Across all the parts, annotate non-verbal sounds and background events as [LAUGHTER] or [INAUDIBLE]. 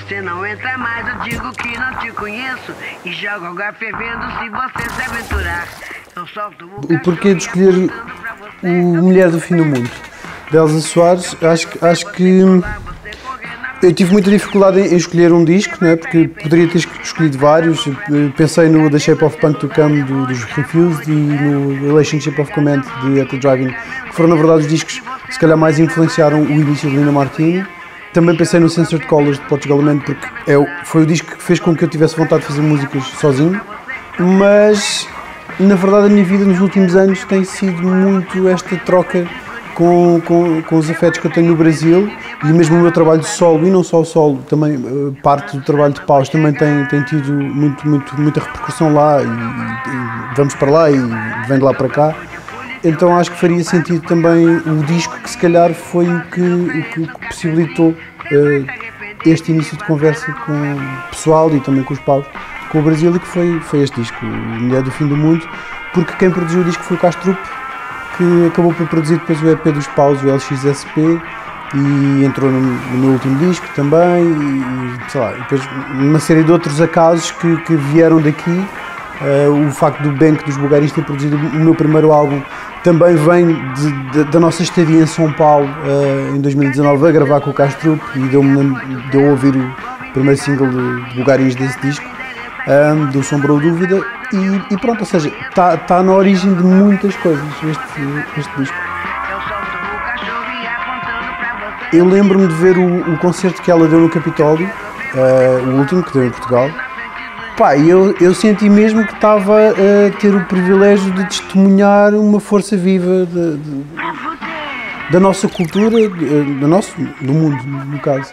você não entra mais. Eu digo que não te conheço e jogo água fervendo se você se aventurar. Eu solto o O porquê de escolher o Mulher do Fim do Mundo, de Elsa Soares, acho, que- acho que eu tive muita dificuldade em, em escolher um disco, né, porque poderia ter escolhido vários. Eh, Pensei no The Shape of Punk to Come do- dos Refused e no Relationship of Command de Echo Driving, que foram na verdade os discos que se calhar mais influenciaram o início de Lina Martini. Também pensei no Censored Colors de Portugal Man porque é, foi o disco que fez com que eu tivesse vontade de fazer músicas sozinho, mas na verdade a minha vida nos últimos anos tem sido muito esta troca com, com, com os afetos que eu tenho no Brasil e mesmo o meu trabalho de solo, e não só o solo, também eh, parte do trabalho de paus também tem, tem tido muito, muito, muita repercussão lá e, e vamos para lá e vem de lá para cá. Então acho que faria sentido também o disco que se calhar foi o que, o que, possibilitou eh, este início de conversa com o pessoal e também com os paus, com o Brasil e que foi, foi este disco, Mulher do Fim do Mundo, porque quem produziu o disco foi o Castrup, que acabou por produzir depois o EP dos paus, o LXSP, e entrou no, no meu último disco também, e sei lá, depois uma série de outros acasos que, que vieram daqui. Eh, o facto do Bank dos Bulgaris ter produzido o meu primeiro álbum também vem de- de- da nossa estadia em São Paulo eh, em 2019 a gravar com o Castrup e deu-me deu ouvir o primeiro single de, de desse disco um, do Sombrou Dúvida e, e pronto, ou seja, está tá na origem de muitas coisas este, este disco. Eu lembro-me de ver o, o concerto que ela deu no Capitólio, eh, o último que deu em Portugal. Pá, eu, eu senti mesmo que estava a ter o privilégio de testemunhar uma força viva de- de- da nossa cultura, de- do nosso, do mundo, no caso.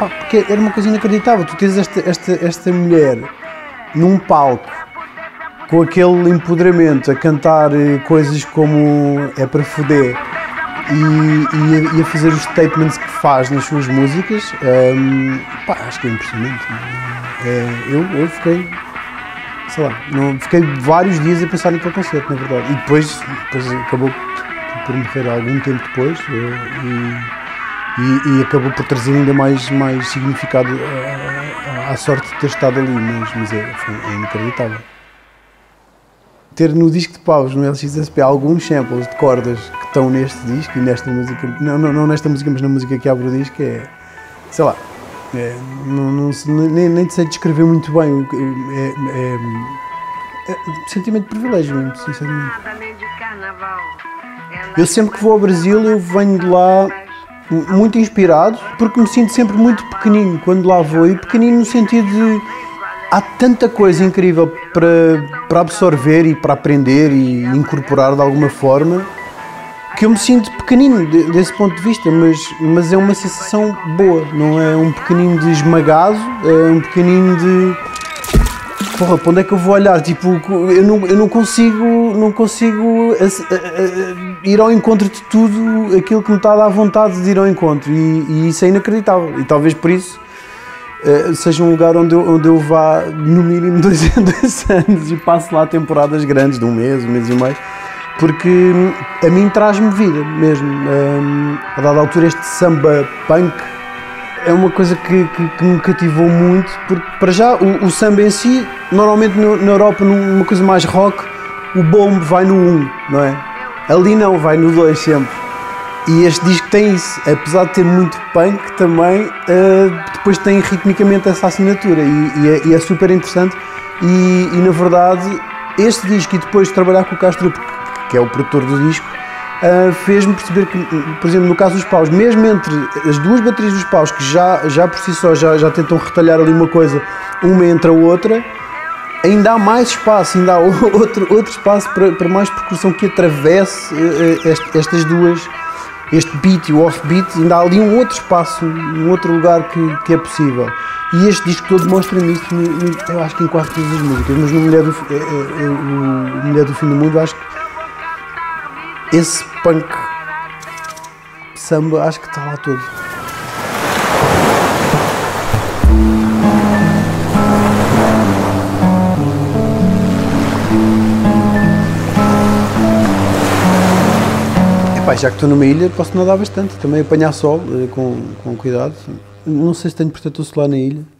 Pá, porque era uma coisa inacreditável. Tu tens esta, esta, esta mulher num palco com aquele empoderamento a cantar eh, coisas como é para foder e, e, a, e a fazer os statements que faz nas suas músicas, hum, pá, acho que é impressionante. É, eu, eu fiquei, sei lá, não, fiquei vários dias a pensar naquele concerto, na verdade. E depois, depois acabou por morrer algum tempo depois eh, e, e, e acabou por trazer ainda mais, mais significado à, à- sorte de ter estado ali, mas, mas é, foi, é inacreditável ter no disco de paus, no LXSP, alguns samples de cordas que estão neste disco e nesta música, não, não, não nesta música, mas na música que abre o disco, é, sei lá, é, não, não nem, nem sei descrever muito bem, é, é, é um sentimento de privilégio mesmo, sinceramente. Eu sempre que vou ao Brasil, eu venho de lá mu- muito inspirado, porque me sinto sempre muito pequenino quando lá vou, e pequenino no sentido de há tanta coisa incrível para, para absorver e para aprender e incorporar de alguma forma que eu me sinto pequenino de- desse ponto de vista, mas, mas é uma sensação boa, não é um pequenino de esmagado, é um pequenino de porra, para onde é que eu vou olhar? Tipo, eu não, eu não consigo, não consigo ir ao encontro de tudo aquilo que me está a dar vontade de ir ao encontro e, e isso é inacreditável e talvez por isso eh, seja um lugar onde eu, onde eu vá no mínimo [LAUGHS] dois, dois anos e passo lá temporadas grandes de um mês, um mês e meio porque a mim traz-me vida mesmo. Hum, a dada altura este samba punk é uma coisa que, que- que me cativou muito, porque para já o, o samba em si, normalmente no- na Europa numa coisa mais rock, o bombo vai no 1, não é? Ali não, vai no 2 sempre. E este disco tem isso, apesar de ter muito punk também, eh, depois tem ritmicamente essa assinatura e, e é, e é super interessante. E, e, na verdade, este disco e depois trabalhar com o Castro, que é o produtor do disco, ah, fez-me perceber que, por exemplo, no caso dos paus, mesmo entre as duas baterias dos paus, que já, já por si só já, já tentam retalhar ali uma coisa, uma entre a outra, ainda há mais espaço, ainda há [LAUGHS] outro, outro espaço para, para mais percussão que atravesse eh, eh, est- estas duas, este beat e o off-beat, ainda há ali um outro espaço, um outro lugar que, que é possível. E este disco todo mostra-me isso, eu acho que em quase todas as músicas, mas no Mulher do, eh, eh, o Mulher do Fim do Mundo, acho que esse punk samba, acho que está lá todo. Pai, já que estou numa ilha, posso nadar bastante. Também apanhar sol eh, com, com cuidado. Não sei se tenho protetor solar na ilha.